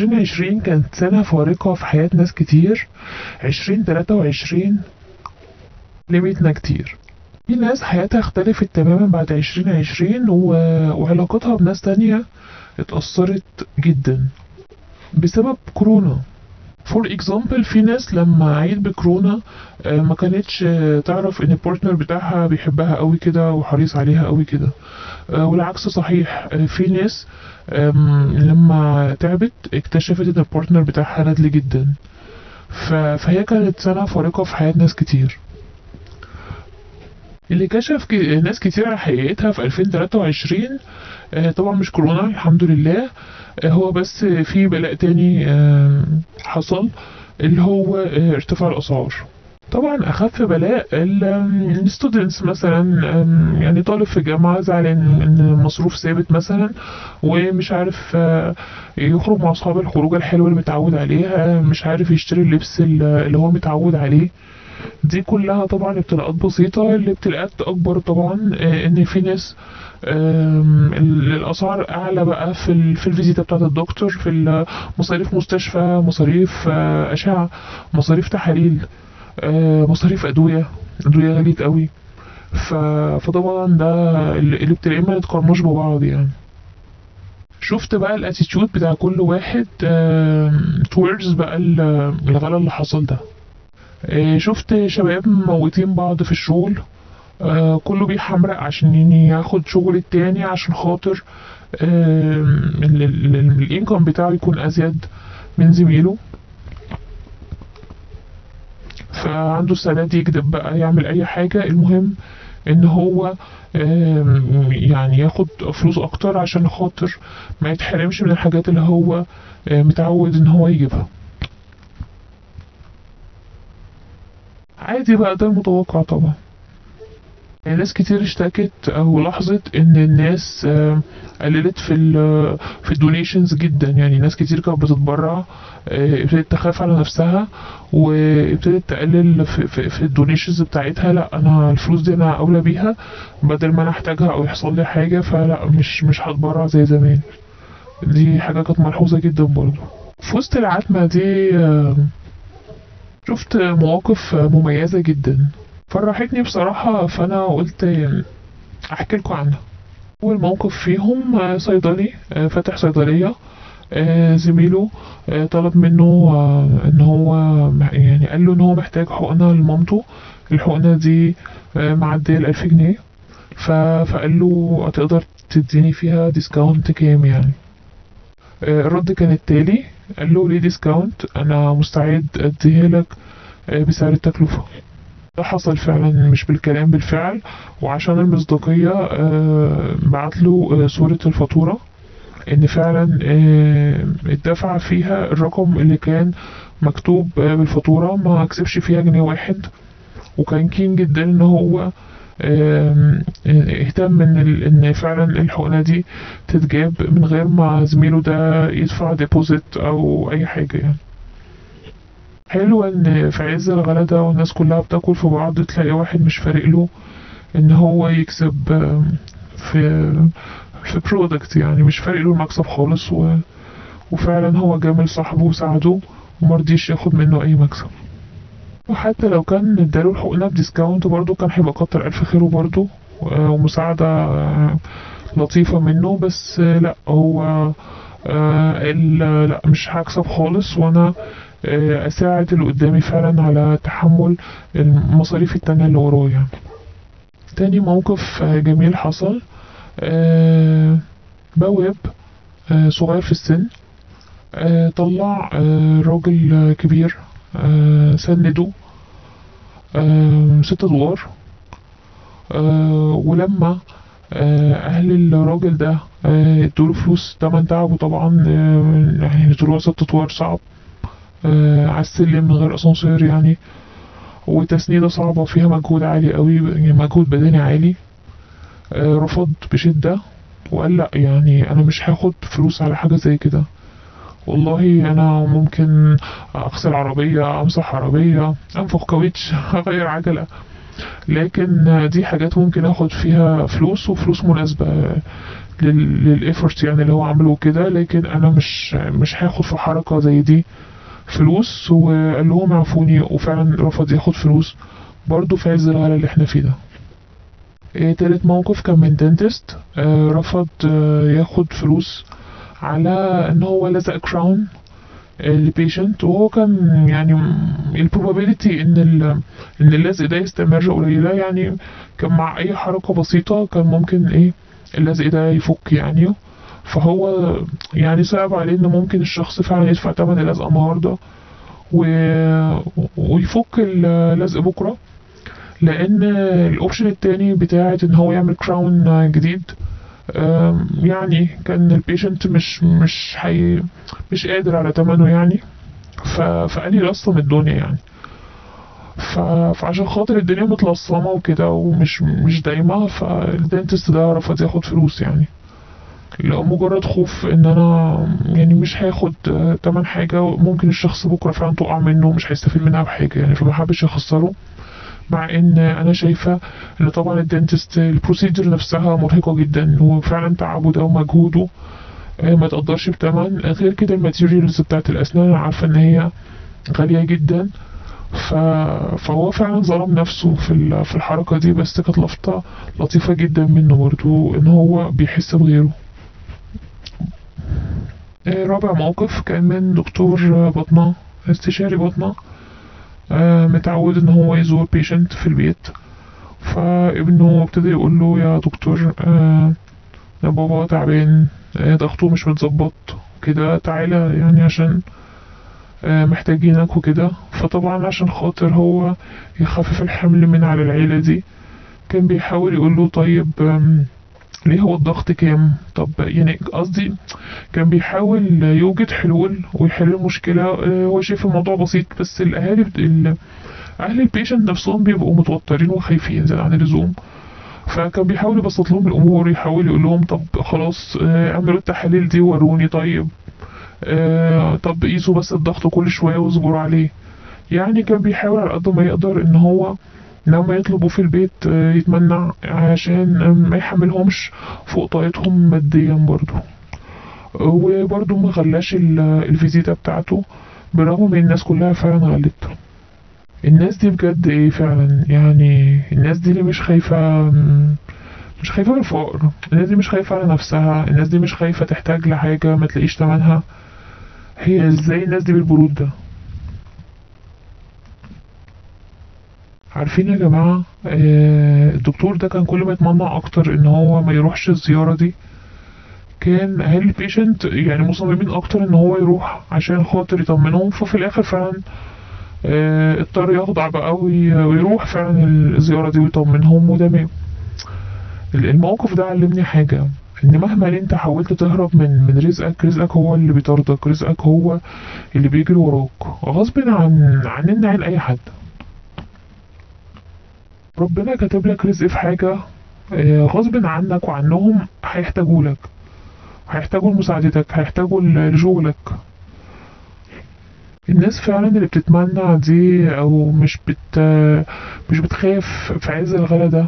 عشرين عشرين كانت سنة فارقة في حياة ناس كتير. عشرين تلاتة وعشرين لمتنا كتير. في ناس حياتها اختلفت تماما بعد عشرين عشرين و... وعلاقتها بناس تانية اتأثرت جدا. بسبب كورونا. for example في ناس لما عيت بكورونا آه، ما كانتش آه، تعرف إن ال partner بتاعها بيحبها قوي كده وحريص عليها قوي كده. آه، والعكس صحيح في ناس لما تعبت اكتشفت إن ال partner بتاعها ندل جدا. فهي كانت سنة فارقة في حياة ناس كتير. اللي كشف ناس كتير على حقيقتها في 2023 آه، طبعا مش كورونا الحمد لله. آه، هو بس في بلاء تاني آه، حصل اللي هو آه، ارتفاع الأسعار. طبعا أخف بلاء ال students مثلا يعني طالب في جامعة زعلان إن المصروف ثابت مثلا ومش عارف آه، يخرج مع أصحاب الخروجة الحلوة اللي متعود عليها مش عارف يشتري اللبس اللي اللي هو متعود عليه. دي كلها طبعا ابتلاءات بسيطة. الابتلاءات أكبر طبعا آه، إن في ناس آم، ال- الأسعار أعلى بقى في في الفيزيتا بتاعة الدكتور في مصاريف مستشفى مصاريف آه، أشعة مصاريف تحاليل آه، مصاريف أدوية أدوية غليت قوي. فطبعا ده ال- الابتلاءين ما يتقارنوش ببعض يعني. شفت بقى الأتيتيود بتاع كل واحد توردز بقى ال- الغلا اللي حصل ده. آه، شفت شباب موتين بعض في الشغل. آه، كله بيحمرق عشان ياخد شغل التاني عشان خاطر الإنكم بتاعه يكون أزيد من زميله. فعنده استعداد يكذب بقى يعمل أي حاجة. المهم إن هو آم، يعني ياخد فلوس أكتر عشان خاطر ما يتحرمش من الحاجات اللي هو آه، متعود إن هو يجيبها. عادي بقى ده المتوقع طبعا. ناس كتير اشتكت أو لاحظت إن الناس قللت في ال في ال donations جدا. يعني ناس كتير كانت بتتبرع آه، ابتدت تخاف على نفسها وابتدت تقلل في, في, في ال donations بتاعتها. لا أنا الفلوس دي أنا أولى بيها. بدل ما أنا أحتاجها أو يحصل لي حاجة فلا مش مش هتبرع زي زمان. دي حاجة كانت ملحوظة جدا برضو في وسط العتمة دي شفت مواقف مميزة جدا. فرحتني بصراحة فأنا قلت أحكي لكم عنها. أول موقف فيهم آه، صيدلي آه، فاتح صيدلية آه، زميله طلب منه إن هو يعني قال له إن هو محتاج حقنة لمامته. الحقنة دي معدية الألف جنيه. فقال له هتقدر تديني فيها discount كام يعني؟ الرد كان التالي. قال له ليه discount أنا مستعد أديها لك بسعر التكلفة. ده حصل فعلا مش بالكلام بالفعل. وعشان المصداقية آه، بعت له آه، صورة الفاتورة إن فعلا آه، اتدفع فيها الرقم اللي كان مكتوب بالفاتورة. ما كسبش فيها جنيه واحد. وكان كين جدا إن هو اهتم إن إن فعلا الحقنة دي تتجاب من غير ما زميله ده يدفع ديبوزيت أو أي حاجة يعني. حلو إن في عز الغلا ده والناس كلها بتاكل في بعض تلاقي واحد مش فارق له إن هو يكسب في في product يعني مش فارق له المكسب خالص و... وفعلا هو جامل صاحبه وساعده ومرضيش ياخد منه أي مكسب. وحتى لو كان اداله الحقنة ب discount برضه كان هيبقى كتر ألف خيره برضه ومساعدة لطيفة منه بس لا هو قال لا مش هكسب خالص وأنا آه، اساعد اللي قدامي فعلا على تحمل المصاريف التانية اللي ورايا. تاني موقف آه، جميل حصل. آه، بواب آه، صغير في السن آه، طلع آه، راجل آه، كبير آه، سنده آه، ست ادوار آه، ولما آه، أهل الراجل ده آه، ادوله فلوس تمن تعبه طبعا آه، يعني طلوع ست ادوار صعب. آه، على السلم من غير أسانسير يعني. وتسنيده صعبة فيها مجهود عالي قوي يعني مجهود بدني عالي. آه، رفض بشدة وقال لأ يعني أنا مش هاخد فلوس على حاجة زي كده. والله أنا ممكن أغسل عربية أمسح عربية أنفخ كاوتش أغير عجلة. لكن دي حاجات ممكن آخد فيها فلوس وفلوس مناسبة لل effort يعني اللي هو عمله كده. لكن أنا مش مش هاخد في حركة زي دي. فلوس وقال لهم اعفوني وفعلا رفض ياخد فلوس برضه في عز الغلا اللي إحنا فيه ده. إيه تالت موقف كان من dentist آه رفض آه ياخد فلوس على إن هو لزق crown ال patient وهو كان يعني ال probability إن إن اللزق ده يستمر قليلة يعني كان مع أي حركة بسيطة كان ممكن إيه اللزق ده يفك يعني. فهو يعني صعب عليه ان ممكن الشخص فعلا يدفع تمن اللزقة النهاردة و... ويفك اللزق بكرة لأن ال option التاني بتاعت إن هو يعمل crown جديد يعني كان ال patient مش مش حي مش قادر على تمنه يعني ف... فقال أصلا الدنيا يعني. ف... فعشان خاطر الدنيا متلصمة وكده ومش مش دايمة فال dentist ده رفض ياخد فلوس يعني. لو مجرد خوف إن أنا يعني مش هاخد تمن حاجة ممكن الشخص بكرة فعلا تقع منه مش هيستفيد منها بحاجة. يعني فما حبش يخسره مع إن أنا شايفة إن طبعا ال dentist ال procedure نفسها مرهقة جدا وفعلا تعبه ده ومجهوده ما يتقدرش بتمن. غير كده ال materials بتاعت الأسنان أنا عارفة إن هي غالية جدا. ف... فهو فعلا ظلم نفسه في. في الحركة دي بس كانت لفتة لطيفة جدا منه برضه إن هو بيحس بغيره. رابع موقف كان من دكتور بطنة استشاري بطنة متعود إن هو يزور patient في البيت. فابنه ابتدى يقول له يا دكتور يا بابا تعبان ضغطه مش متظبط كده تعالى يعني عشان محتاجينك وكده. فطبعا عشان خاطر هو يخفف الحمل من على العيلة دي كان بيحاول يقول له طيب ليه هو الضغط كام؟ طب يعني قصدي كان بيحاول يوجد حلول ويحل المشكلة هو شايف الموضوع بسيط بس الأهالي ال... أهل البيشنت نفسهم بيبقوا متوترين وخايفين زي عن اللزوم فكان بيحاول يبسط لهم الأمور يحاول يقول لهم طب خلاص اعملوا التحاليل دي وروني طيب طب قيسوا بس الضغط كل شوية واصبروا عليه. يعني كان بيحاول على قد ما يقدر إن هو لما يطلبوا في البيت يتمنع عشان ما يحملهمش فوق طاقتهم ماديا برضو. وبرضو ما غلاش الفيزيتا بتاعته برغم ان الناس كلها فعلا غلت الناس دي بجد إيه فعلا؟ يعني الناس دي اللي مش خايفة مش خايفة من الفقر. الناس دي مش خايفة على نفسها. الناس دي مش خايفة تحتاج لحاجة ما تلاقيش تمنها. هي إزاي الناس دي بالبرود ده؟ عارفين يا جماعة آه الدكتور ده كان كل ما يتمنع أكتر إن هو ما يروحش الزيارة دي. كان أهل ال patient يعني مصممين أكتر إن هو يروح عشان خاطر يطمنهم ففي الآخر فعلا آه اضطر يخضع بقى ويروح فعلا الزيارة دي ويطمنهم وده الموقف ده علمني حاجة إن مهما أنت حاولت تهرب من من رزقك رزقك هو اللي بيطاردك رزقك هو اللي بيجري وراك غصب عن عن عين أي حد. ربنا كاتب لك رزق في حاجة غصب عنك وعنهم هيحتاجوا لك. هيحتاجوا لمساعدتك هيحتاجوا لشغلك. الناس فعلا اللي بتتمنع دي أو مش بت مش بتخاف في عز الغلا ده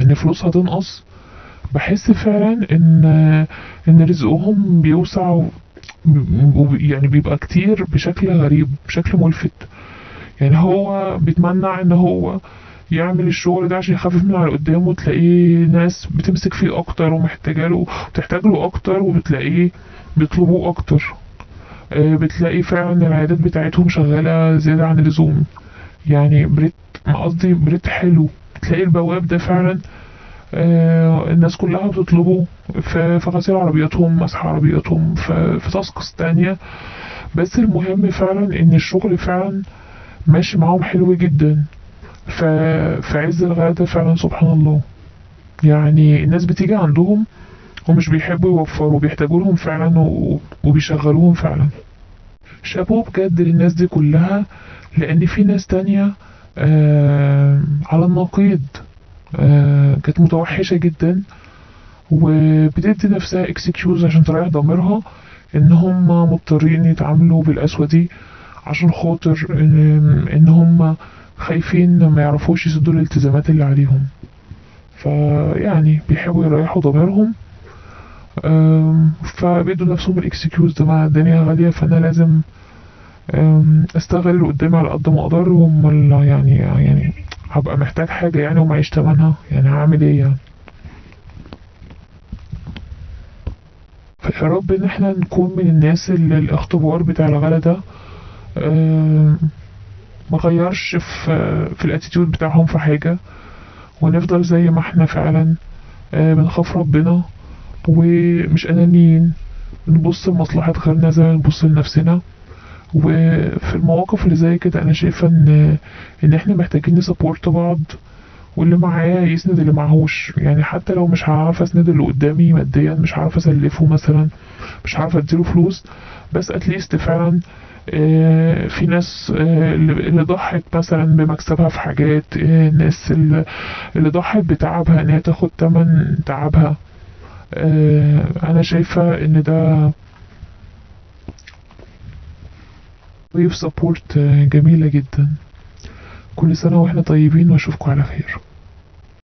إن فلوسها تنقص بحس فعلا إن إن رزقهم بيوسع يعني بيبقى كتير بشكل غريب بشكل ملفت. يعني هو بيتمنع إن هو يعمل الشغل ده عشان يخفف من على قدامه تلاقيه ناس بتمسك فيه أكتر ومحتاجة له وتحتاج له أكتر وبتلاقيه بيطلبوه أكتر. بتلاقي فعلا العيادات بتاعتهم شغالة زيادة عن اللزوم. يعني بريت قصدي بريت حلو. تلاقي البواب ده فعلا آه الناس كلها بتطلبه في غسيل عربياتهم مسح عربياتهم في tasks تانية. بس المهم فعلا إن الشغل فعلا ماشي معاهم حلو جدا. في عز الغلا ده فعلا سبحان الله. يعني الناس بتيجي عندهم ومش بيحبوا يوفروا بيحتاجوا لهم فعلا وبيشغلوهم فعلا. شابوه بجد للناس دي كلها لأن في ناس تانية آه على النقيض. آه كانت متوحشة جدا وبتدي نفسها اكسكيوز عشان تريح ضميرها إن هم مضطرين يتعاملوا بالقسوة دي. عشان خاطر إن, هم خايفين ما يعرفوش يسدوا الالتزامات اللي عليهم. فيعني بيحاولوا يريحوا ضميرهم. فبيدوا نفسهم الاكسكيوز ده مع الدنيا غالية فأنا لازم أستغل اللي قدامي على قد ما أقدر وأمال يعني يعني هبقى محتاج حاجة يعني ومعيش تمنها. يعني هعمل إيه يعني؟ فيا رب إن إحنا نكون من الناس اللي الاختبار بتاع الغلا ده ما غيرش في في الاتيتيود بتاعهم في حاجة ونفضل زي ما إحنا فعلا آه، بنخاف ربنا ومش انانيين نبص لمصلحة غيرنا زي ما نبص لنفسنا. وفي المواقف اللي زي كده أنا شايفة إن إن إحنا محتاجين نسبورت بعض واللي معايا يسند اللي معهوش. يعني حتى لو مش هعرف أسند اللي قدامي ماديا مش هعرف أسلفه مثلا مش هعرف أديله فلوس بس at least فعلا آه، في ناس آه، اللي ضحت مثلا بمكسبها في حاجات آه، الناس اللي ضحت بتعبها إن هي تاخد تمن تعبها. آه، أنا شايفة إن ده wave support جميلة جدا. كل سنة وإحنا طيبين وأشوفكم على خير.